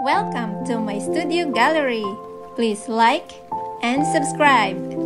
Welcome to my studio gallery. Please like and subscribe.